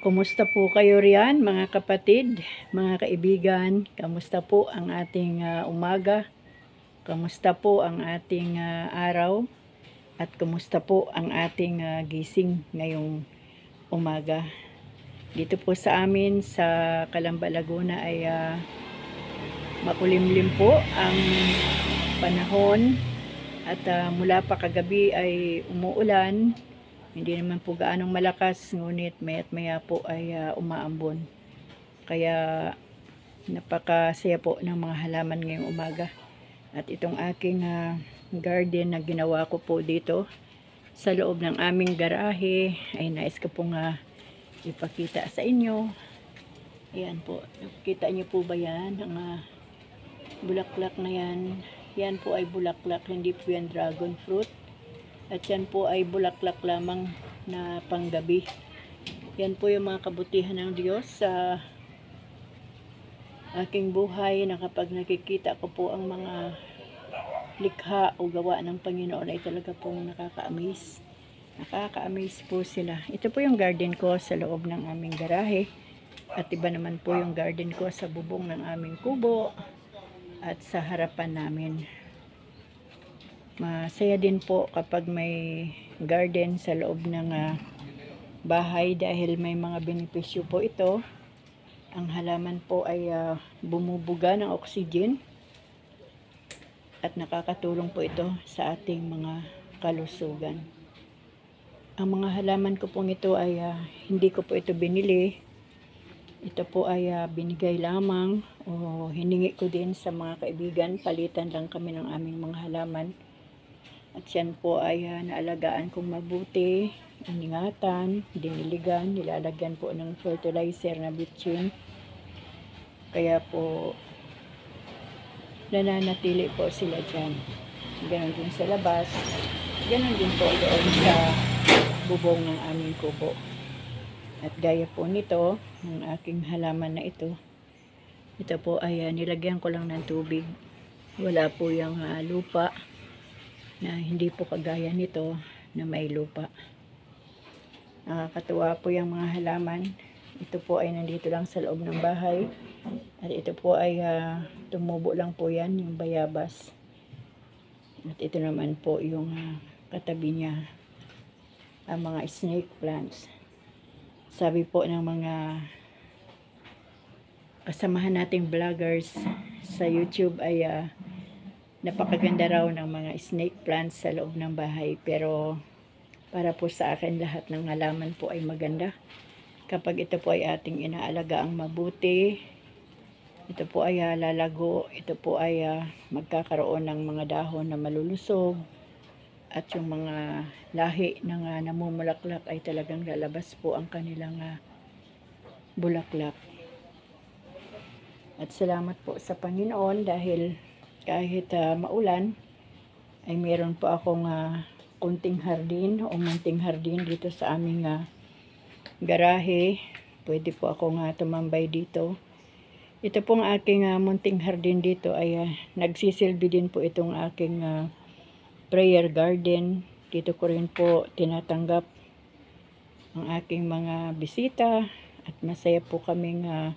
Kumusta po kayo riyan mga kapatid, mga kaibigan? Kamusta po ang ating ah, umaga? Kamusta po ang ating ah, araw? At kumusta po ang ating ah, gising ngayong umaga? Dito po sa amin sa Calamba, Laguna ay ah, makulimlim po ang panahon at ah, mula pa kagabi ay umuulan hindi naman po gaanong malakas, ngunit maya't maya po ay ah, umaambon. Kaya napakasaya po ng mga halaman ngayong umaga. At itong aking ah, garden na ginawa ko po dito sa loob ng aming garahe ay nais ko pong ah, ipakita sa inyo. Ayan po, nakikita niyo po ba yan? Ang ah, bulaklak na yan. Yan po ay bulaklak, hindi po yan dragon fruit. At yan po ay bulaklak lamang na panggabi. Yan po yung mga kabutihan ng Diyos sa aking buhay na kapag nakikita ko po ang mga likha o gawa ng Panginoon ay talaga pong nakaka-amaze. Nakaka-amaze po sila. Ito po yung garden ko sa loob ng aming garahe. At iba naman po yung garden ko sa bubong ng aming kubo at sa harapan namin. Masaya din po kapag may garden sa loob ng ah, bahay dahil may mga benepisyo po ito. Ang halaman po ay ah, bumubuga ng oxygen at nakakatulong po ito sa ating mga kalusugan. Ang mga halaman ko pong ito ay ah, hindi ko po ito binili. Ito po ay ah, binigay lamang o hiningi ko din sa mga kaibigan. Palitan lang kami ng aming mga halaman. At yan po ay ah, naalagaan kong mabuti, iningatan, diniligan, nilalagyan po ng fertilizer na bitchin. Kaya po, nananatili po sila dyan. Ganon din sa labas. Ganon din po doon sa bubong ng aming kubo. At gaya po nito, ng aking halaman na ito, ito po ay ah, nilagyan ko lang ng tubig. Wala po yung ah, lupa na hindi po kagaya nito na may lupa. Nakakatuwa po yung mga halaman. Ito po ay nandito lang sa loob ng bahay. At ito po ay ah, tumubo lang po yan, yung bayabas. At ito naman po yung ah, katabi niya, ang mga snake plants. Sabi po ng mga kasamahan nating vloggers sa YouTube ay ah, napakaganda raw ng mga snake plants sa loob ng bahay pero para po sa akin lahat ng halaman po ay maganda. Kapag ito po ay ating inaalaga ang mabuti ito po ay ah, lalago ito po ay ah, magkakaroon ng mga dahon na malulusog at yung mga lahi ng ah, namumulaklak ay talagang lalabas po ang kanilang ah, bulaklak. At salamat po sa Panginoon dahil kahit ah, maulan ay meron po akong ah, kunting hardin o munting hardin dito sa aming ah, garahe. Pwede po akong ah, tumambay dito. Ito pong aking ah, munting hardin dito ay ah, nagsisilbi din po itong aking ah, prayer garden. Dito ko rin po tinatanggap ang aking mga bisita at masaya po kaming ah,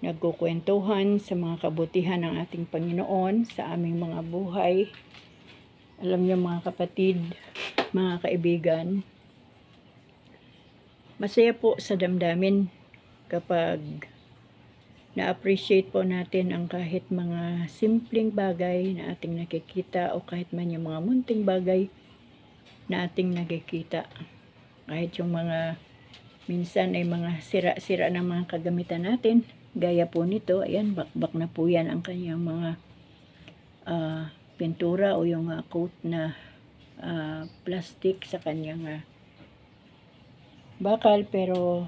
nagkukwentuhan sa mga kabutihan ng ating Panginoon sa aming mga buhay. Alam niyo mga kapatid, mga kaibigan, masaya po sa damdamin kapag na-appreciate po natin ang kahit mga simpleng bagay na ating nakikita o kahit man yung mga munting bagay na ating nakikita. Kahit yung mga minsan ay mga sira-sira ng mga kagamitan natin, Gaya po nito, ayan, bakbak na po yan ang kanyang mga ah, pintura o yung ah, coat na ah, plastic sa kanyang ah, bakal pero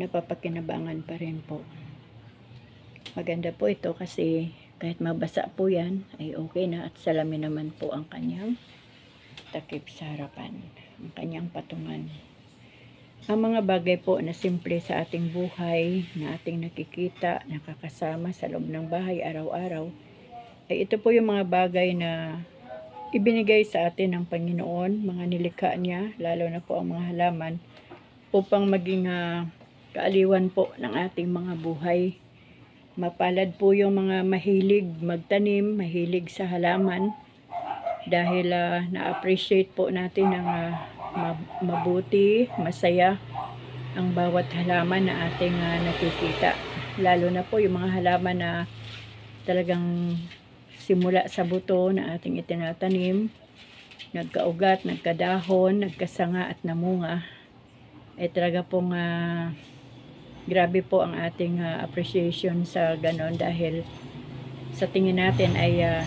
napapakinabangan pa rin po. Maganda po ito kasi kahit mabasa po yan ay okay na at salamin naman po ang kanyang takip sa harapan, ang kanyang patungan. Ang mga bagay po na simple sa ating buhay, na ating nakikita, nakakasama sa loob ng bahay araw-araw, ay ito po yung mga bagay na ibinigay sa atin ng Panginoon, mga nilikha niya, lalo na po ang mga halaman, upang maging ah, kaaliwan po ng ating mga buhay. Mapalad po yung mga mahilig magtanim, mahilig sa halaman dahil ah, na-appreciate po natin ng ah, ma- mabuti, masaya ang bawat halaman na ating ah, nakikita. Lalo na po yung mga halaman na talagang simula sa buto na ating itinatanim, nagkaugat, nagkadahon, nagkasanga at namunga. Ay talaga pong ah, grabe po ang ating ah, appreciation sa ganon dahil sa tingin natin ay ah,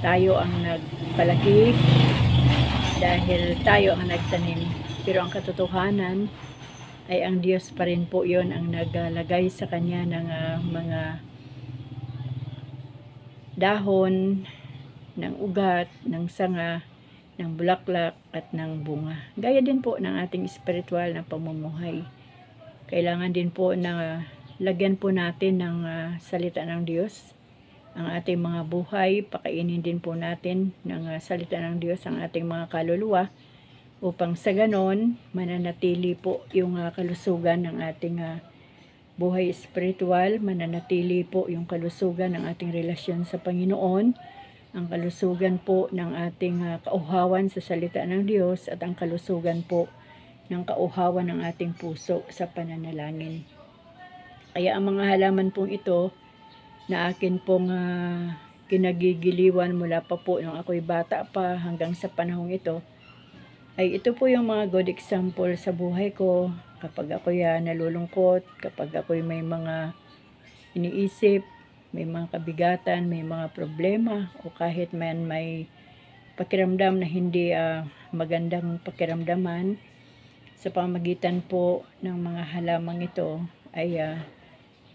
tayo ang nagpalaki dahil tayo ang nagtanim. Pero ang katotohanan ay ang Diyos pa rin po yon ang naglagay sa kanya ng ah, mga dahon, ng ugat, ng sanga, ng bulaklak at ng bunga. Gaya din po ng ating spiritual na pamumuhay. Kailangan din po na lagyan po natin ng ah, salita ng Diyos ang ating mga buhay, pakainin din po natin ng ah, salita ng Diyos ang ating mga kaluluwa upang sa ganon mananatili po yung ah, kalusugan ng ating ah, buhay espiritual, mananatili po yung kalusugan ng ating relasyon sa Panginoon, ang kalusugan po ng ating ah, kauhawan sa salita ng Diyos at ang kalusugan po ng kauhawan ng ating puso sa pananalangin. Kaya ang mga halaman pong ito na akin pong ah, kinagigiliwan mula pa po nung ako'y bata pa hanggang sa panahong ito, ay ito po yung mga good example sa buhay ko. Kapag ako ya nalulungkot, kapag ako'y may mga iniisip, may mga kabigatan, may mga problema o kahit man may pakiramdam na hindi ah, magandang pakiramdaman sa pamagitan po ng mga halamang ito ay ah,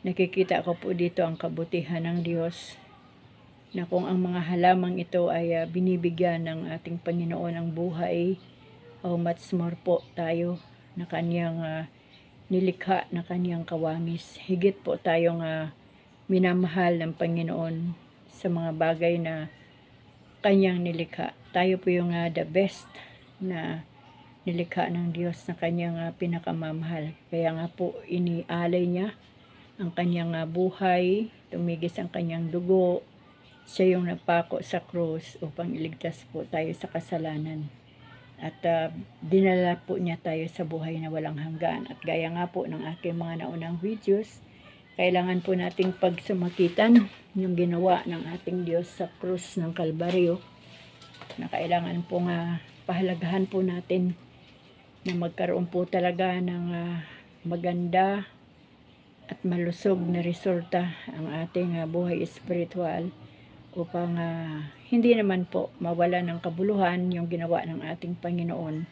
nakikita ko po dito ang kabutihan ng Diyos na kung ang mga halamang ito ay ah, binibigyan ng ating Panginoon ang buhay, how much more po tayo na kanyang ah, nilikha na kanyang kawamis. Higit po tayong ah, minamahal ng Panginoon sa mga bagay na kanyang nilikha. Tayo po yung ah, the best na nilikha ng Diyos na kanyang ah, pinakamamahal. Kaya nga po inialay niya ang kanyang ah, buhay, tumigis ang kanyang dugo, siya yung napako sa krus upang iligtas po tayo sa kasalanan. At ah, dinala po niya tayo sa buhay na walang hanggan. At gaya nga po ng aking mga naunang videos, kailangan po nating pagsumakitan yung ginawa ng ating Diyos sa krus ng Kalbaryo na kailangan po nga pahalagahan po natin na magkaroon po talaga ng ah, maganda at malusog na resulta ang ating ah, buhay espiritual upang ah, hindi naman po mawala ng kabuluhan yung ginawa ng ating Panginoon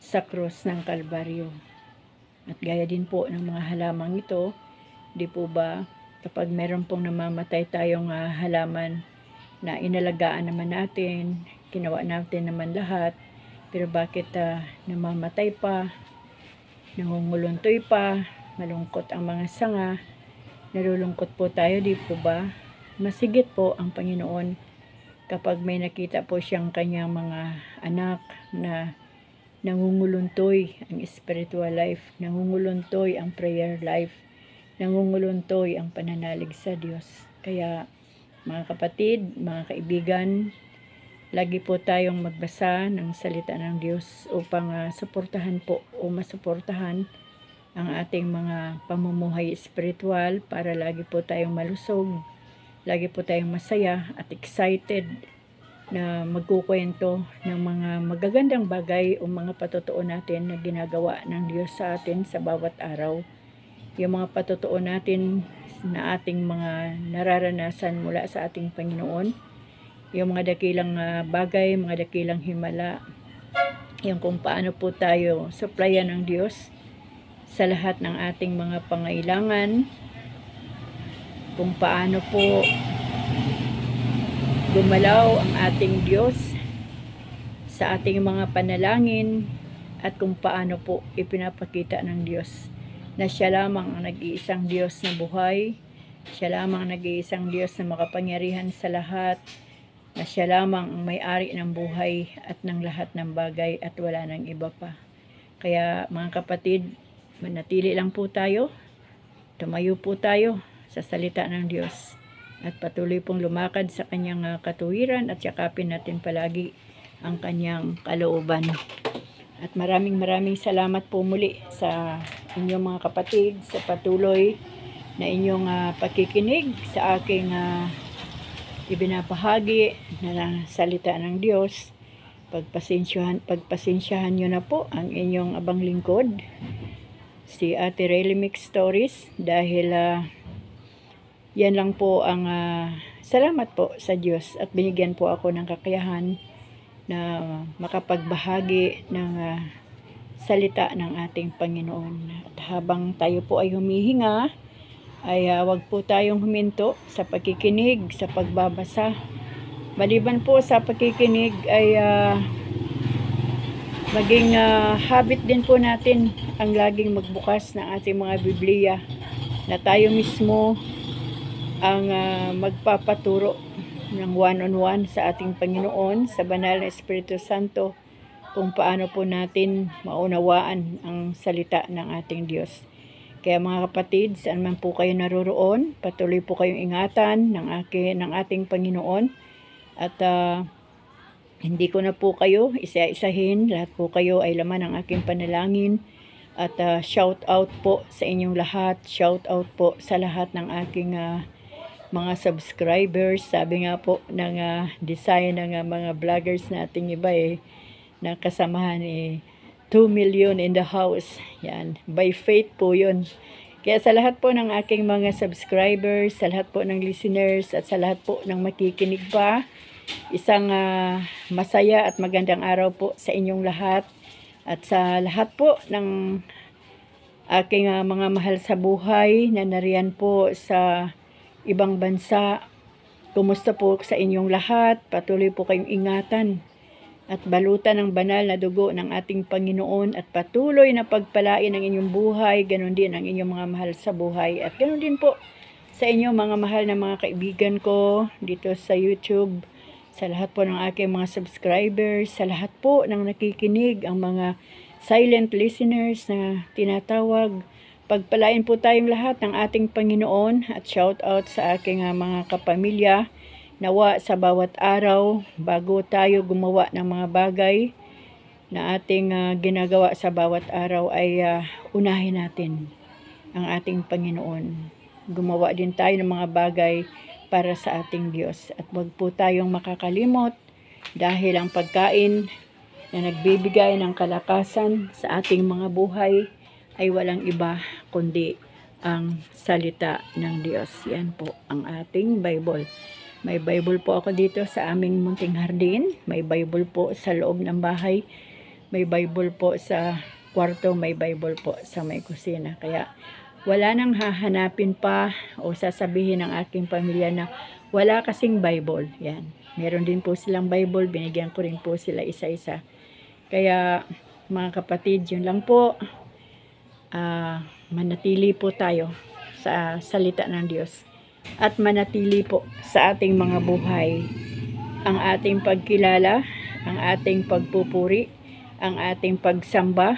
sa krus ng Kalbaryo. At gaya din po ng mga halamang ito, di po ba kapag meron pong namamatay tayong ah, halaman na inalagaan naman natin, ginawa natin naman lahat, pero bakit ah, namamatay pa, nangunguluntoy pa, malungkot ang mga sanga, nalulungkot po tayo, di po ba? Masigit po ang Panginoon kapag may nakita po siyang kanyang mga anak na nangunguluntoy ang spiritual life, nangunguluntoy ang prayer life, nangunguluntoy ang pananalig sa Diyos. Kaya mga kapatid, mga kaibigan, lagi po tayong magbasa ng salita ng Diyos upang ah, suportahan po o masuportahan ang ating mga pamumuhay espiritual para lagi po tayong malusog, lagi po tayong masaya at excited na magkukwento ng mga magagandang bagay o mga patotoo natin na ginagawa ng Diyos sa atin sa bawat araw. Yung mga patotoo natin na ating mga nararanasan mula sa ating Panginoon, yung mga dakilang ah, bagay, mga dakilang himala, yung kung paano po tayo supplyan ng Diyos sa lahat ng ating mga pangailangan, kung paano po gumalaw ang ating Diyos sa ating mga panalangin at kung paano po ipinapakita ng Diyos na siya lamang ang nag-iisang Diyos na buhay, siya lamang ang nag-iisang Diyos na makapangyarihan sa lahat, na siya lamang ang may-ari ng buhay at ng lahat ng bagay at wala ng iba pa. Kaya mga kapatid, manatili lang po tayo. Tumayo po tayo sa salita ng Diyos. At patuloy pong lumakad sa kanyang ah, katuwiran at yakapin natin palagi ang kanyang kalooban. At maraming maraming salamat po muli sa inyong mga kapatid sa patuloy na inyong ah, pakikinig sa aking ah, ibinabahagi na salita ng Diyos. Pagpasensyahan, pagpasensyahan nyo na po ang inyong abang lingkod, si Ate Rayleigh Mix Stories, dahil ah, yan lang po ang ah, salamat po sa Diyos at binigyan po ako ng kakayahan na makapagbahagi ng ah, salita ng ating Panginoon. At habang tayo po ay humihinga, ay ah, wag po tayong huminto sa pagkikinig, sa pagbabasa. Maliban po sa pagkikinig ay ah, maging ah, habit din po natin ang laging magbukas ng ating mga Biblia na tayo mismo ang ah, magpapaturo ng one-on-one sa ating Panginoon, sa banal na Espiritu Santo, kung paano po natin maunawaan ang salita ng ating Diyos. Kaya mga kapatid, saan man po kayo naroroon, patuloy po kayong ingatan ng, akin, ng ating Panginoon. At ah, hindi ko na po kayo isa-isahin, lahat po kayo ay laman ng aking panalangin. At ah, shout out po sa inyong lahat, shout out po sa lahat ng aking ah, mga subscribers. Sabi nga po ng ah, design ng ah, mga vloggers nating iba eh, na kasamahan eh, 2 million in the house. Yan, by faith po yun. Kaya sa lahat po ng aking mga subscribers, sa lahat po ng listeners, at sa lahat po ng makikinig pa, isang ah, masaya at magandang araw po sa inyong lahat. At sa lahat po ng aking ah, mga mahal sa buhay na nariyan po sa ibang bansa. Kumusta po sa inyong lahat? Patuloy po kayong ingatan at balutan ng banal na dugo ng ating Panginoon at patuloy na pagpalain ang inyong buhay, ganun din ang inyong mga mahal sa buhay at ganun din po sa inyo mga mahal na mga kaibigan ko dito sa YouTube, sa lahat po ng aking mga subscribers, sa lahat po ng nakikinig, ang mga silent listeners na tinatawag. Pagpalain po tayong lahat ng ating Panginoon at shout out sa aking ah, mga kapamilya Nawa sa bawat araw, bago tayo gumawa ng mga bagay na ating ah, ginagawa sa bawat araw ay ah, unahin natin ang ating Panginoon. Gumawa din tayo ng mga bagay para sa ating Diyos. At wag po tayong makakalimot dahil ang pagkain na nagbibigay ng kalakasan sa ating mga buhay ay walang iba kundi ang salita ng Diyos. Yan po ang ating Bible. May Bible po ako dito sa aming munting hardin. May Bible po sa loob ng bahay. May Bible po sa kwarto. May Bible po sa may kusina. Kaya wala nang hahanapin pa o sasabihin ng aking pamilya na wala kasing Bible. Yan. Meron din po silang Bible. Binigyan ko rin po sila isa-isa. Kaya mga kapatid, yun lang po. Ah, manatili po tayo sa salita ng Diyos at manatili po sa ating mga buhay ang ating pagkilala, ang ating pagpupuri, ang ating pagsamba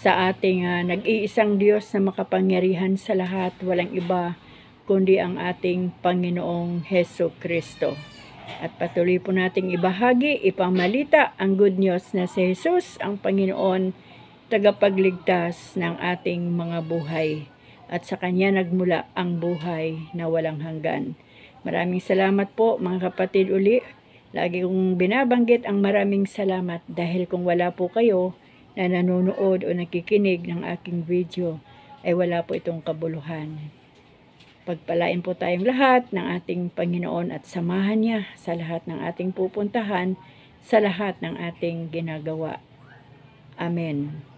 sa ating ah, nag-iisang Diyos na makapangyarihan sa lahat, walang iba kundi ang ating Panginoong Heso Kristo. At patuloy po nating ibahagi, ipamalita ang good news na si Jesus, ang Panginoon, tagapagligtas ng ating mga buhay at sa Kanya nagmula ang buhay na walang hanggan. Maraming salamat po mga kapatid uli. Lagi kong binabanggit ang maraming salamat dahil kung wala po kayo na nanonood o nakikinig ng aking video ay wala po itong kabuluhan. Pagpalain po tayong lahat ng ating Panginoon at samahan niya sa lahat ng ating pupuntahan, sa lahat ng ating ginagawa. Amen.